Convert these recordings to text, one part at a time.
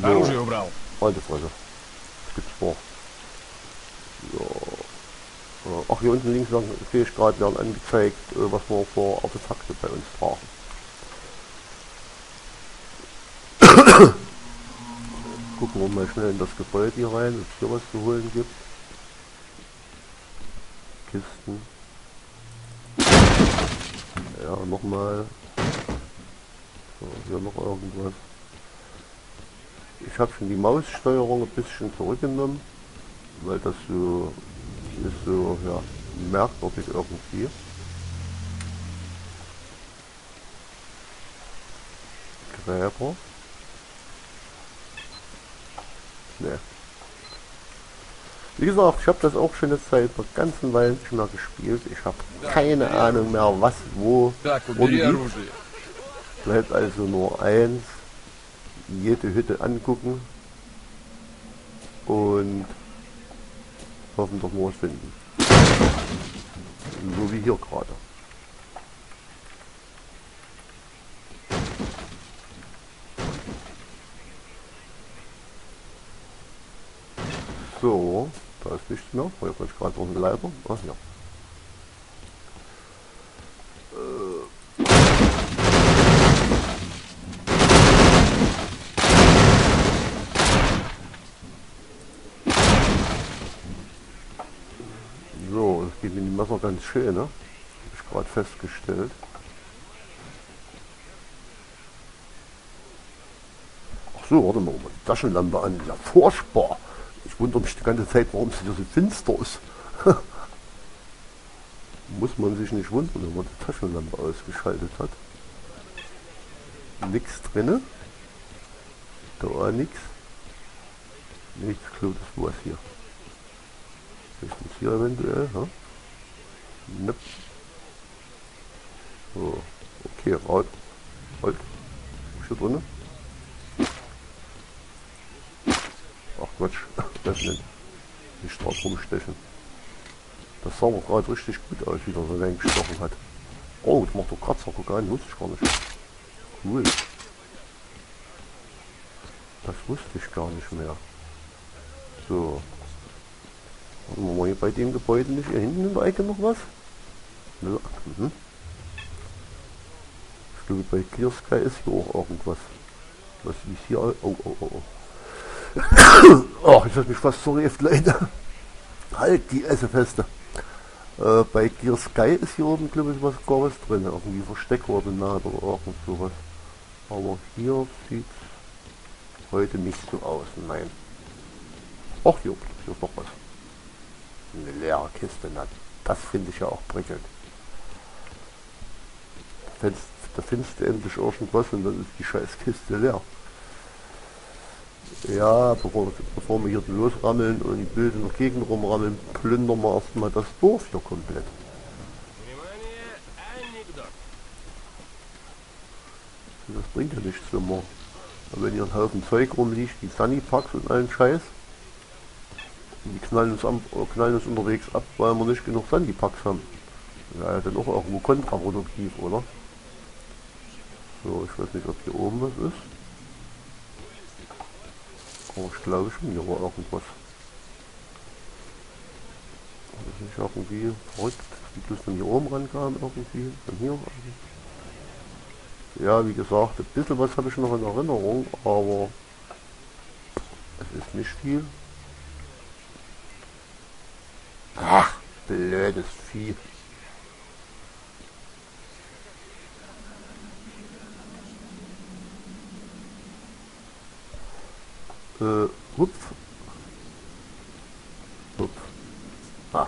So, Оружие убрал. alte Fresse. Das gibt's vor. So. Äh, Ach, hier unten links lang sehe ich gerade, werden angezeigt, äh, was wir vor Artefakte bei uns brauchen. Gucken wir mal schnell in das Gebäude hier rein, ob es hier was zu holen gibt. Kisten. Ja, nochmal. So, hier noch irgendwas. Ich habe schon die Maussteuerung ein bisschen zurückgenommen, weil das so ist so ja, merkwürdig irgendwie. Gräber. Ne. Wie gesagt, ich habe das auch schon jetzt seit der ganzen Weile nicht mehr gespielt. Ich habe keine Ahnung mehr, was wo rumliegt. Bleibt also nur eins jede Hütte angucken und hoffen, dass wir was finden. So wie hier gerade. So, da ist nichts mehr. Ich gerade noch eine Leiter. Ach ja. So, das geht mit dem Messer ganz schön, ne? Hab ich gerade festgestellt. Ach so, warte mal, die Taschenlampe an. Ja, furchtbar. Ich wundere mich die ganze Zeit, warum sie hier so finster ist. Muss man sich nicht wundern, wenn man die Taschenlampe ausgeschaltet hat. Nix drinne. Da war nix. Nichts Kluges, was hier. Höchstens hier eventuell, ha? Nip. So, okay, Rot. Rot. Ist hier drinne? Ach Quatsch, das nicht. Nicht drauf rumstechen. Das sah aber gerade richtig gut aus, wie der so reingestochen hat. Oh, das macht doch Kratzer, guck an, wusste ich gar nicht. Cool. Das wusste ich gar nicht mehr. So, haben wir hier bei dem Gebäude nicht hier hinten in der Ecke noch was? Ja. Mhm. Ich glaube bei Clear ist hier auch irgendwas. Was ist hier? Oh, oh, oh, oh. Ach, ich hab mich fast zerrieft, Leute. Halt die Essefeste. Äh, bei Gear Sky ist hier oben, glaube ich, was gar was drin. Irgendwie Versteckkoordinate oder irgend sowas. Aber hier sieht heute nicht so aus. Nein. Ach, hier, hier ist noch was eine leere Kiste. hat. das finde ich ja auch prickelnd. Da findest, du endlich irgendwas und dann ist die scheiß Kiste leer. Ja, bevor, bevor wir hier losrammeln und die in der Gegend rumrammeln, plündern wir erstmal das Dorf hier komplett. Das bringt ja nichts, immer. man wenn hier ein Haufen Zeug rumliegt, die Sunny Packs und allen Scheiß. Die knallen uns, am, äh, knallen uns unterwegs ab, weil wir nicht genug Sunnypacks haben. Ja, dann auch irgendwo kontraproduktiv, oder? So, ich weiß nicht, ob hier oben was ist. Aber ich glaube schon, hier war irgendwas. Das ist nicht irgendwie verrückt, wie das von hier oben rankam irgendwie. Von hier. Ja, wie gesagt, ein bisschen was habe ich noch in Erinnerung, aber es ist nicht viel. Ach, blödes Vieh. Äh, hupf. Hupf. Ah.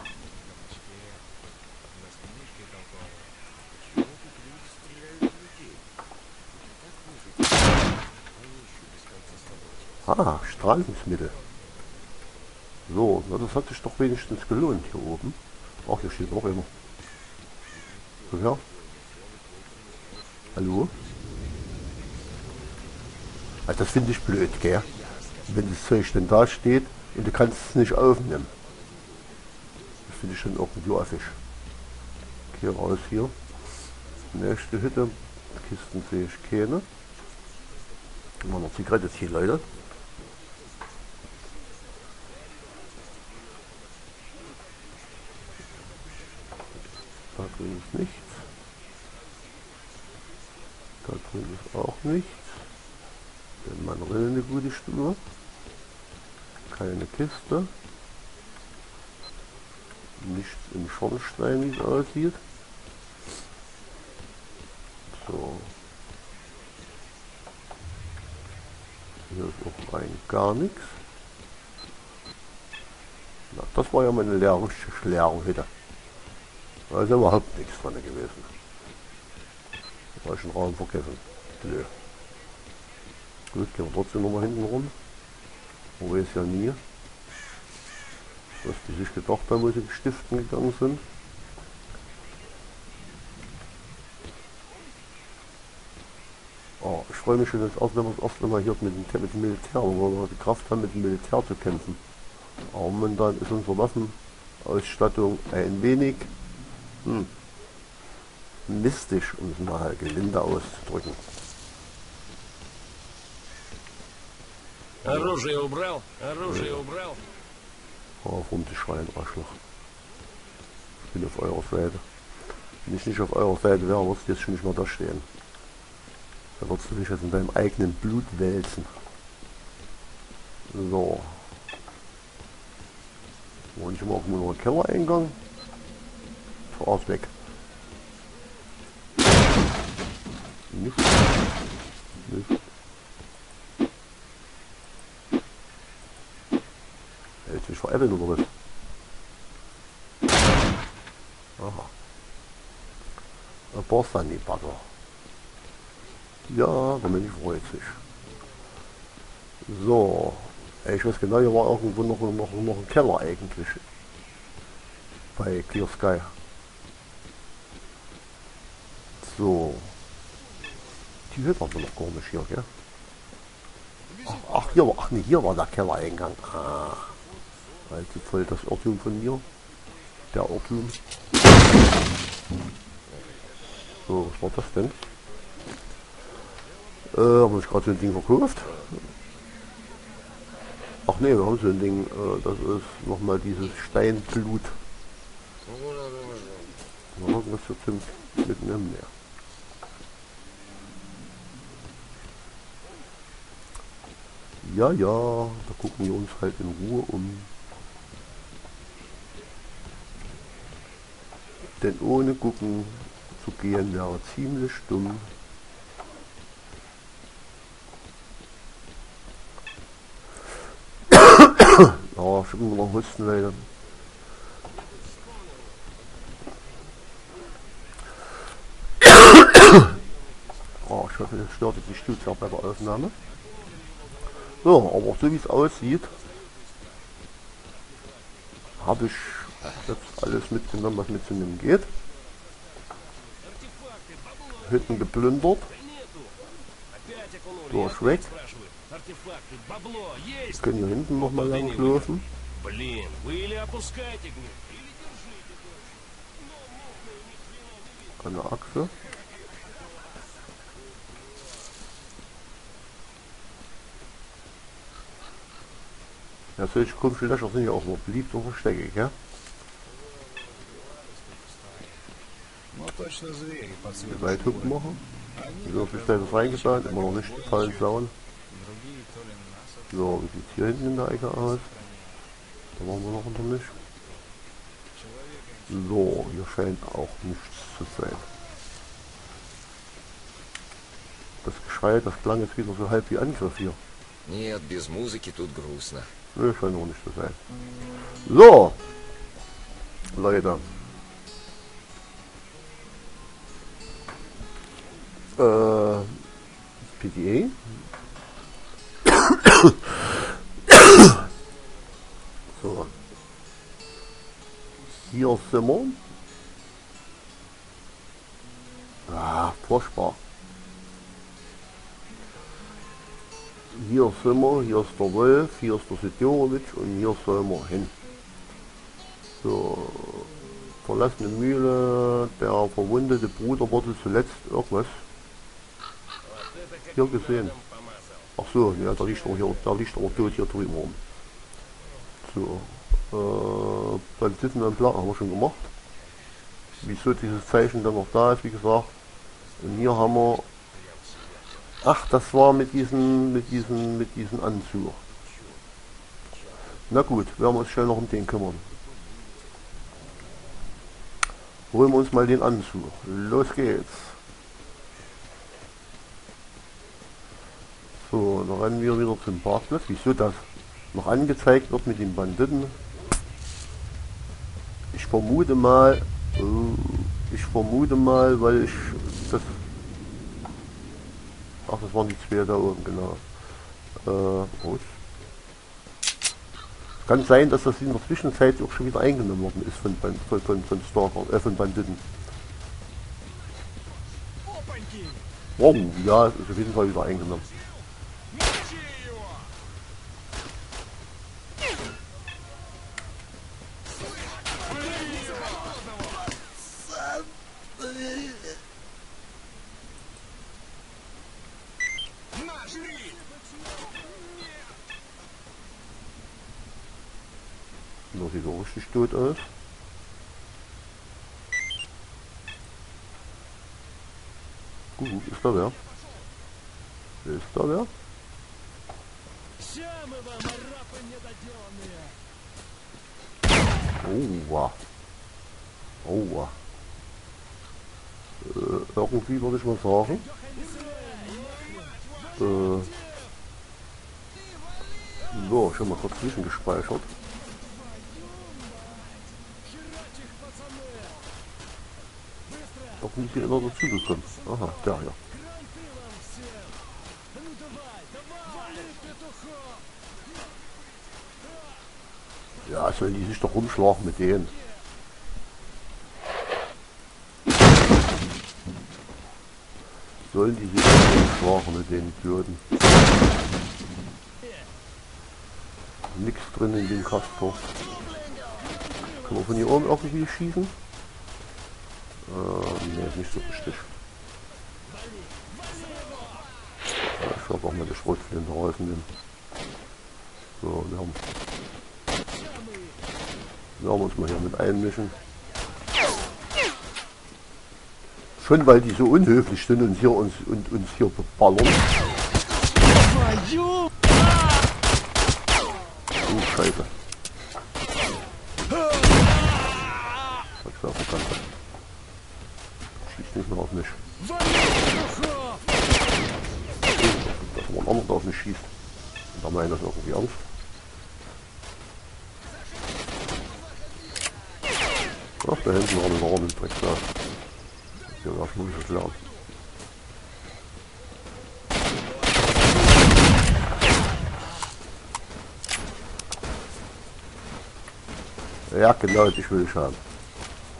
Ah, Strahlungsmittel. So, das hat sich doch wenigstens gelohnt hier oben. Ach, hier steht noch immer. Ja. Hallo? Ah, das finde ich blöd, gell? Wenn das Zeug denn da steht und du kannst es nicht aufnehmen. Das finde ich schon irgendwie affig. Okay, raus hier. Nächste Hütte. Kisten sehe ich keine. Immer noch Zigarette hier, Leute. Drin ist nichts. Da drin ist auch nichts. Der Manuel eine gute Stube. Keine Kiste. Nichts im Schornstein, wie es aussieht. So. Hier ist auch rein gar nichts. Na, das war ja meine leere, leere Hütte. Da ist überhaupt nichts drin gewesen. Da war ich einen Raum vergessen. Blöd. Gut, gehen wir trotzdem nochmal hinten rum. Man weiß ja nie, was die sich gedacht haben, wo sie stiften gegangen sind. Oh, ich freue mich schon jetzt auch, wenn wir das erste Mal hier mit dem, mit dem Militär, wo wir die Kraft haben, mit dem Militär zu kämpfen. Aber momentan ist unsere Waffenausstattung ein wenig hm, mystisch, um es mal gelinde auszudrücken. Оружие убрал? Оружие убрал? Oh, warum die schreien, Arschloch. Ich bin auf eurer Seite. Wenn ich nicht auf eurer Seite wäre, würdest du jetzt schon nicht mehr da stehen. Da würdest du dich jetzt in deinem eigenen Blut wälzen. So. Und ich immer irgendwo noch einen Kellereingang. Weg. Nicht. Nicht. Willst du mich veräppeln oder was? Aha. Ein Borsani-Bagger. Ja, der Mensch freut sich. So. Ich weiß genau, hier war irgendwo noch, noch, noch ein Keller eigentlich. Bei Clear Sky. So. Die hört man noch komisch hier, gell? Ach, ach, hier war, ach nee, hier war der Kellereingang. Ah. Also voll das Irrtum von mir. Der Irrtum. So, was war das denn? Äh, habe ich gerade so ein Ding verkauft? Ach nee, wir haben so ein Ding, äh, das ist nochmal dieses Steinblut. Ja, das ist zum mitnehmen, ja. Ja, ja, da gucken wir uns halt in Ruhe um. Denn ohne gucken zu gehen wäre ziemlich dumm. ja, ich bin noch husten leider. oh, ich hoffe, das stört jetzt nicht zu sehr bei der Aufnahme. So, aber so wie es aussieht, habe ich jetzt alles mitgenommen, was mitzunehmen geht. Hütten geplündert. Durch weg. Wir können hier hinten nochmal langlaufen. Eine Achse. Ja, solche komischen Löcher sind ja auch nur beliebt und versteckig, ja? Ну точно звери по цвету. Die Weithub machen. Одни So, bis da ist reingebaut, immer noch nicht gefallen sauen. другие то ли нас So, wie sieht hier hinten in der Ecke aus? Da waren wir noch unter nicht. So, hier scheint auch nichts zu sein. Das Geschrei, das klang jetzt wieder so halb wie Angriff hier. Нет, без музыки тут грустно. Nö, scheint auch nicht zu sein. So, Leute. Äh, PDA. so. Hier sind wir. Ah, furchtbar. Hier sind wir, hier ist der Wolf, hier ist der Sidorowitsch und hier sollen wir hin. So, verlassene Mühle, der verwundete Bruder wurde zuletzt irgendwas hier gesehen. Ach so, ja, da liegt doch hier, da liegt doch tot hier drüben rum. So, äh, Banditen und Blau haben wir schon gemacht. wieso dieses Zeichen dann noch da ist, wie gesagt. Und hier haben wir, ach, das war mit diesem, mit diesem, mit diesem Anzug. Na gut, werden wir uns schnell noch um den kümmern. Holen wir uns mal den Anzug. Los geht's. So, dann rennen wir wieder zum Parkplatz. Wieso das noch angezeigt wird mit den Banditen? Ich vermute mal, äh, ich vermute mal, weil ich das, Ach, das waren die zwei da oben, genau. Äh, wo ist? Kann sein, dass das in der Zwischenzeit auch schon wieder eingenommen worden ist von, Band, von, von, von, Starker, äh, von Banditen. Warum? Ja, ist auf jeden Fall wieder eingenommen. gestuurd is. Oeh, is dat wel? Is dat wel? Oua. Oua. Äh, irgendwie würde ich mal sagen. Äh, so, ich habe mal kurz zwischengespeichert. gespeichert. Warum bin ich hier immer so zugekommen? Aha, da ja. Ja, sollen die sich doch rumschlagen mit denen. Sollen die sich doch rumschlagen mit den Idioten. Nix drin in dem Kastor. Kann man von hier oben irgendwie schießen? Äh animiert, nicht so richtig. Aber ich glaube auch mal der Schrotflinte geholfen bin. So, wir haben, wir haben uns mal hier mit einmischen. Schon weil die so unhöflich sind und hier uns, und, uns hier beballern. Oh, Scheiße. Das war verkannt ich nicht mehr auf mich. Dass man auch noch auf mich schießt. Und da meine das irgendwie Angst. Ach, da hinten war eine Warnung Dreck da. Hier war schon nicht lernen. Ja, genau, ich will schauen.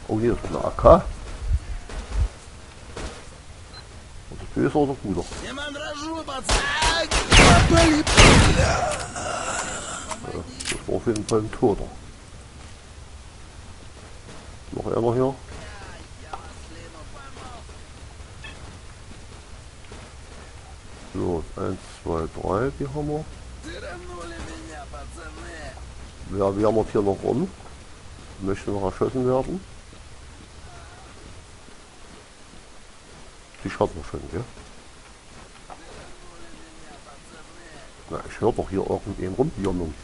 Oh, hier ist eine AK. Also böse oder guter? Я мандражу, пацан! Das war auf jeden Fall ein Toter. Noch einer hier. So, 1, 2, 3, die haben wir. Тиранули меня, пацаны! Wer wärmert hier noch rum? Möchte noch erschossen werden? Die hat man schon, gell? Na, ich höre doch hier irgendwen rumbieren.